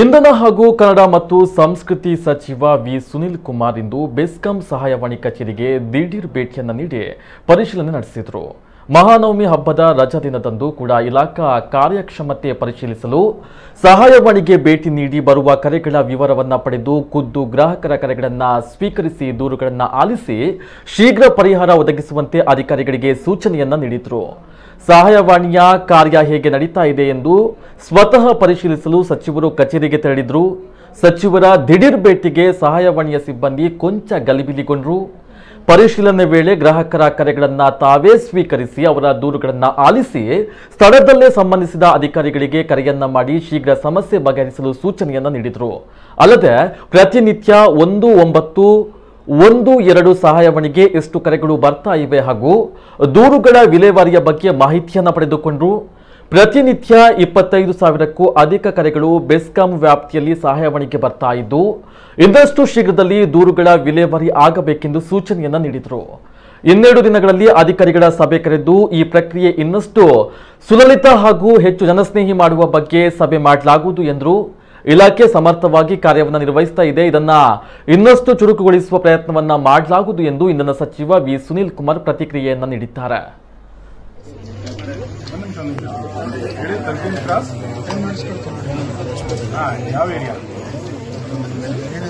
ಇಂಧನ ಹಾಗೂ ಕನ್ನಡ ಮತ್ತು ಸಂಸ್ಕೃತಿ ಸಚಿವ ವಿ. ಸುನಿಲ್ ಕುಮಾರ್ ಇಂದು ಬೆಸ್ಕಾಂ ಸಹಾಯವಾಣಿ ಕಚೇರಿಗೆ ದಿಢೀರ್ ಭೇಟಿಯನ್ನು ನೀಡಿ ಪರಿಶೀಲನೆ ನಡೆಸಿದರು. ಮಹಾನವಮಿ ಹಬ್ಬದ ರಜಾ ದಿನದಂದು ಕೂಡ ಇಲಾಖಾ ಕಾರ್ಯಕ್ಷಮತೆ ಪರಿಶೀಲಿಸಲು ಸಹಾಯವಾಣಿಗೆ ಭೇಟಿ ನೀಡಿ ಬರುವ ಕರೆಗಳ ವಿವರವನ್ನು ಪಡೆದು ಖುದ್ದು ಗ್ರಾಹಕರ ಕರೆಗಳನ್ನು ಸ್ವೀಕರಿಸಿ ದೂರುಗಳನ್ನು ಆಲಿಸಿ ಶೀಘ್ರ ಪರಿಹಾರ ಒದಗಿಸುವಂತೆ ಅಧಿಕಾರಿಗಳಿಗೆ ಸೂಚನೆಯನ್ನು ನೀಡಿದರು. ಸಹಾಯವಾಣಿಯ ಕಾರ್ಯ ಹೇಗೆ ನಡೀತಾ ಇದೆ ಎಂದು ಸ್ವತಃ ಪರಿಶೀಲಿಸಲು ಸಚಿವರು ಕಚೇರಿಗೆ ತೆರಳಿದರು. ಸಚಿವರ ದಿಢೀರ್ ಭೇಟಿಗೆ ಸಹಾಯವಾಣಿಯ ಸಿಬ್ಬಂದಿ ಕೊಂಚ ಗಲಿಬಿಲಿಗೊಂಡ್ರು. ಪರಿಶೀಲನೆ ವೇಳೆ ಗ್ರಾಹಕರ ಕರೆಗಳನ್ನು ತಾವೇ ಸ್ವೀಕರಿಸಿ ಅವರ ದೂರುಗಳನ್ನು ಆಲಿಸಿ ಸ್ಥಳದಲ್ಲೇ ಸಂಬಂಧಿಸಿದ ಅಧಿಕಾರಿಗಳಿಗೆ ಕರೆಯನ್ನ ಮಾಡಿ ಶೀಘ್ರ ಸಮಸ್ಯೆ ಬಗೆಹರಿಸಲು ಸೂಚನೆಯನ್ನ ನೀಡಿದರು. ಅಲ್ಲದೆ ಪ್ರತಿನಿತ್ಯ ಒಂದು ಒಂಬತ್ತು ಒಂದು ಎರಡು ಸಹಾಯವಾಣಿಗೆ ಎಷ್ಟು ಕರೆಗಳು ಬರ್ತಾ ಇವೆ ಹಾಗೂ ದೂರುಗಳ ವಿಲೇವಾರಿಯ ಬಗ್ಗೆ ಮಾಹಿತಿಯನ್ನ ಪಡೆದುಕೊಂಡ್ರು. ಪ್ರತಿನಿತ್ಯ ಇಪ್ಪತ್ತೈದು ಸಾವಿರಕ್ಕೂ ಅಧಿಕ ಕರೆಗಳು ಬೆಸ್ಕಾಂ ವ್ಯಾಪ್ತಿಯಲ್ಲಿ ಸಹಾಯವಾಣಿಗೆ ಬರ್ತಾ ಇದ್ದು, ಇನ್ನಷ್ಟು ಶೀಘ್ರದಲ್ಲಿ ದೂರುಗಳ ವಿಲೇವಾರಿ ಆಗಬೇಕೆಂದು ಸೂಚನೆಯನ್ನ ನೀಡಿದರು. ಇನ್ನೆರಡು ದಿನಗಳಲ್ಲಿ ಅಧಿಕಾರಿಗಳ ಸಭೆ ಕರೆದು ಈ ಪ್ರಕ್ರಿಯೆ ಇನ್ನಷ್ಟು ಸುಲಲಿತ ಹಾಗೂ ಹೆಚ್ಚು ಜನಸ್ನೇಹಿ ಮಾಡುವ ಬಗ್ಗೆ ಸಭೆ ಮಾಡಲಾಗುವುದು ಎಂದರು. ಇಲಾಖೆ ಸಮರ್ಥವಾಗಿ ಕಾರ್ಯವನ್ನು ನಿರ್ವಹಿಸ್ತಾ ಇದೆ. ಇದನ್ನ ಇನ್ನಷ್ಟು ಚುರುಕುಗೊಳಿಸುವ ಪ್ರಯತ್ನವನ್ನ ಮಾಡಲಾಗುವುದು ಎಂದು ಇಂಧನ ಸಚಿವ ವಿ. ಸುನೀಲ್ ಕುಮಾರ್ ಪ್ರತಿಕ್ರಿಯೆಯನ್ನು ನೀಡಿದ್ದಾರೆ. ಹೇಳಿ ತರ್ಕಿನ್ ಕ್ರಾಸ್ ಯಾವ ಏರಿಯಾ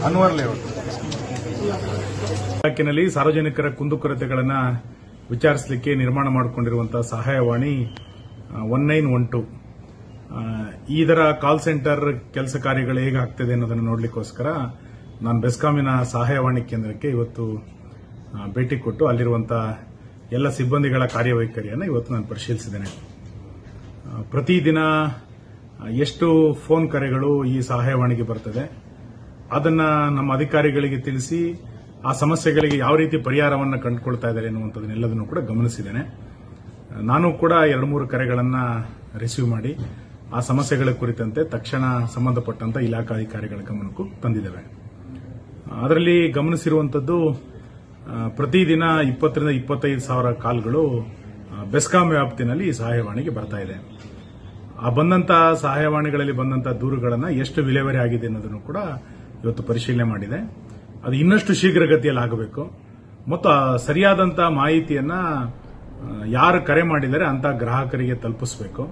ಅನ್ವರ್ ಲೇಔಟ್ ತಾಲೂಕಿನಲ್ಲಿ ಸಾರ್ವಜನಿಕರ ಕುಂದುಕೊರತೆಗಳನ್ನು ವಿಚಾರಿಸಲಿಕ್ಕೆ ನಿರ್ಮಾಣ ಮಾಡಿಕೊಂಡಿರುವಂತಹ ಸಹಾಯವಾಣಿ ಒನ್ ನೈನ್ ಒನ್ ಟು. ಇದರ ಕಾಲ್ ಸೆಂಟರ್ ಕೆಲಸ ಕಾರ್ಯಗಳು ಹೇಗೆ ಆಗ್ತಿದೆ ಅನ್ನೋದನ್ನು ನೋಡಲಿಕ್ಕೋಸ್ಕರ ನಾನು ಬೆಸ್ಕಾಮಿನ ಸಹಾಯವಾಣಿ ಕೇಂದ್ರಕ್ಕೆ ಇವತ್ತು ಭೇಟಿ ಕೊಟ್ಟು ಅಲ್ಲಿರುವಂತಹ ಎಲ್ಲ ಸಿಬ್ಬಂದಿಗಳ ಕಾರ್ಯವೈಖರಿಯನ್ನು ಇವತ್ತು ನಾನು ಪರಿಶೀಲಿಸಿದ್ದೇನೆ. ಪ್ರತಿದಿನ ಎಷ್ಟು ಫೋನ್ ಕರೆಗಳು ಈ ಸಹಾಯವಾಣಿಗೆ ಬರ್ತದೆ, ಅದನ್ನ ನಮ್ಮ ಅಧಿಕಾರಿಗಳಿಗೆ ತಿಳಿಸಿ, ಆ ಸಮಸ್ಯೆಗಳಿಗೆ ಯಾವ ರೀತಿ ಪರಿಹಾರವನ್ನು ಕಂಡುಕೊಳ್ತಾ ಇದ್ದಾರೆ ಅನ್ನುವಂಥದ್ದನ್ನೆಲ್ಲದನ್ನು ಕೂಡ ಗಮನಿಸಿದ್ದೇನೆ. ನಾನು ಕೂಡ ಎರಡು ಮೂರು ಕರೆಗಳನ್ನು ರಿಸೀವ್ ಮಾಡಿ, ಆ ಸಮಸ್ಯೆಗಳ ಕುರಿತಂತೆ ತಕ್ಷಣ ಸಂಬಂಧಪಟ್ಟಂತ ಇಲಾಖಾ ಅಧಿಕಾರಿಗಳ ಗಮನಕ್ಕೂ ತಂದಿದ್ದೇವೆ. ಅದರಲ್ಲಿ ಗಮನಿಸಿರುವಂಥದ್ದು ಪ್ರತಿದಿನ ಇಪ್ಪತ್ತರಿಂದ ಇಪ್ಪತ್ತೈದು ಸಾವಿರ ಕಾಲ್ಗಳು ಬೆಸ್ಕಾಂ ವ್ಯಾಪ್ತಿನಲ್ಲಿ ಈ ಸಹಾಯವಾಣಿಗೆ ಬರ್ತಾ ಇದೆ. ಆ ಬಂದಂತ ಸಹಾಯವಾಣಿಗಳಲ್ಲಿ ಬಂದಂತ ದೂರುಗಳನ್ನು ಎಷ್ಟು ವಿಲೇವಾರಿ ಆಗಿದೆ ಅನ್ನೋದನ್ನು ಕೂಡ ಇವತ್ತು ಪರಿಶೀಲನೆ ಮಾಡಿದೆ. ಅದು ಇನ್ನಷ್ಟು ಶೀಘ್ರಗತಿಯಲ್ಲಿ ಆಗಬೇಕು. ಮತ್ತು ಆ ಸರಿಯಾದಂತ ಮಾಹಿತಿಯನ್ನ ಯಾರು ಕರೆ ಮಾಡಿದರೆ ಅಂತ ಗ್ರಾಹಕರಿಗೆ ತಲುಪಿಸಬೇಕು.